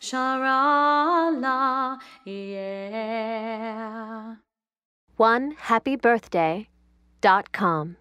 la la, yeah. One happy birthday dot com.